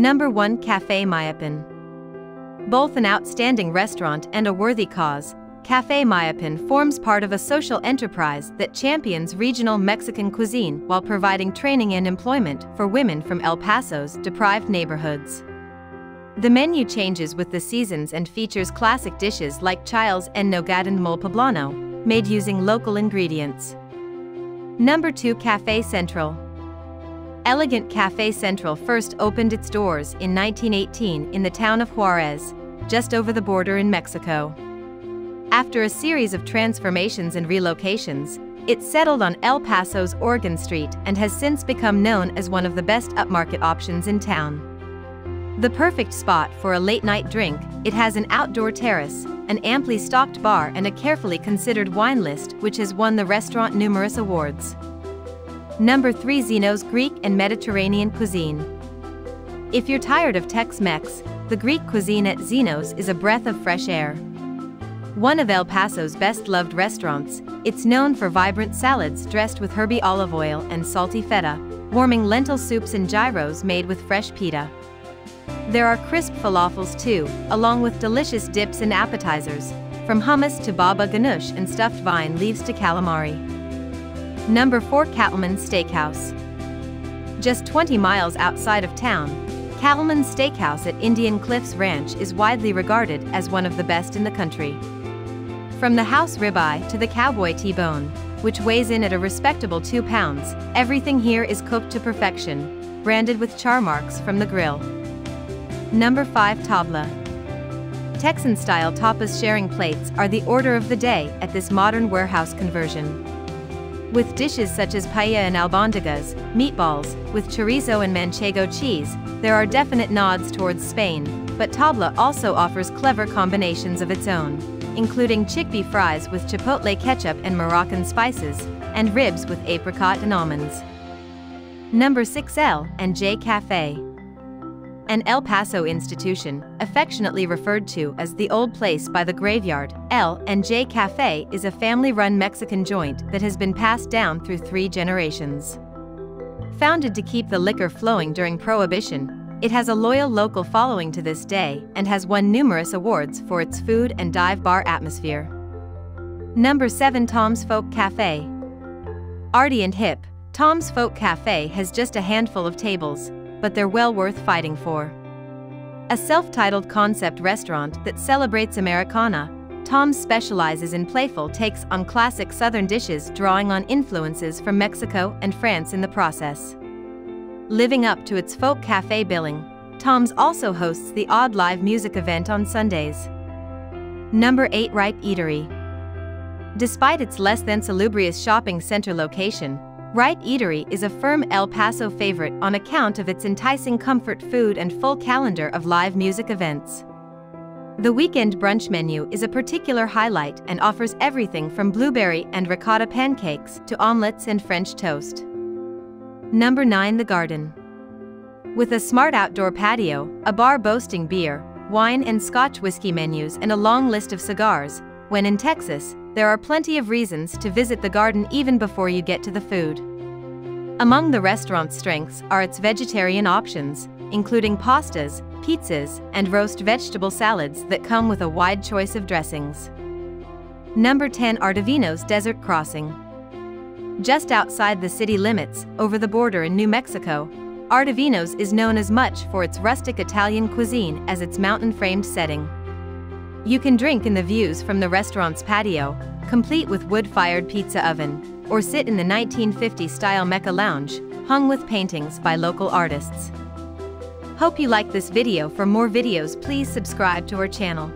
Number 1 Cafe Mayapan. Both an outstanding restaurant and a worthy cause, Cafe Mayapan forms part of a social enterprise that champions regional Mexican cuisine while providing training and employment for women from El Paso's deprived neighborhoods. The menu changes with the seasons and features classic dishes like chiles en nogada and mole poblano, made using local ingredients. Number 2 Cafe Central Elegant Cafe Central first opened its doors in 1918 in the town of Juarez, just over the border in Mexico. After a series of transformations and relocations, it settled on El Paso's Oregon Street and has since become known as one of the best upmarket options in town. The perfect spot for a late-night drink, it has an outdoor terrace, an amply stocked bar and a carefully considered wine list which has won the restaurant numerous awards. Number 3 Zino's Greek and Mediterranean Cuisine If you're tired of Tex-Mex, the Greek cuisine at Zino's is a breath of fresh air. One of El Paso's best-loved restaurants, it's known for vibrant salads dressed with herby olive oil and salty feta, warming lentil soups and gyros made with fresh pita. There are crisp falafels too, along with delicious dips and appetizers, from hummus to baba ganoush and stuffed vine leaves to calamari. Number 4 Cattleman's Steakhouse Just 20 miles outside of town, Cattleman's Steakhouse at Indian Cliffs Ranch is widely regarded as one of the best in the country. From the house ribeye to the cowboy T-bone, which weighs in at a respectable 2 pounds, everything here is cooked to perfection, branded with char marks from the grill. Number 5 Tabla Texan-style tapas sharing plates are the order of the day at this modern warehouse conversion. With dishes such as paella and albondigas, meatballs, with chorizo and manchego cheese, there are definite nods towards Spain, but Tabla also offers clever combinations of its own including chickpea fries with chipotle ketchup and Moroccan spices, and ribs with apricot and almonds. Number 6L and J Cafe. An El Paso institution, affectionately referred to as the old place by the graveyard, L and J Cafe is a family-run Mexican joint that has been passed down through three generations. Founded to keep the liquor flowing during Prohibition, it has a loyal local following to this day and has won numerous awards for its food and dive bar atmosphere. Number 7 Tom's Folk Cafe Arty and hip, Tom's Folk Cafe has just a handful of tables, but they're well worth fighting for. A self-titled concept restaurant that celebrates Americana, Tom's specializes in playful takes on classic southern dishes drawing on influences from Mexico and France in the process. Living up to its folk cafe billing, Tom's also hosts the odd live music event on Sundays. Number 8 Ripe Eatery Despite its less than salubrious shopping center location, Ripe Eatery is a firm El Paso favorite on account of its enticing comfort food and full calendar of live music events. The weekend brunch menu is a particular highlight and offers everything from blueberry and ricotta pancakes to omelets and French toast. Number 9 The Garden. With a smart outdoor patio, a bar boasting beer, wine and scotch whiskey menus and a long list of cigars, when in Texas, there are plenty of reasons to visit the garden even before you get to the food. Among the restaurant's strengths are its vegetarian options, including pastas, pizzas, and roast vegetable salads that come with a wide choice of dressings. Number 10 Ardovino's Desert Crossing. Just outside the city limits, over the border in New Mexico, Ardovino's is known as much for its rustic Italian cuisine as its mountain-framed setting. You can drink in the views from the restaurant's patio, complete with wood-fired pizza oven, or sit in the 1950s-style Mecca lounge, hung with paintings by local artists. Hope you liked this video for more videos please subscribe to our channel.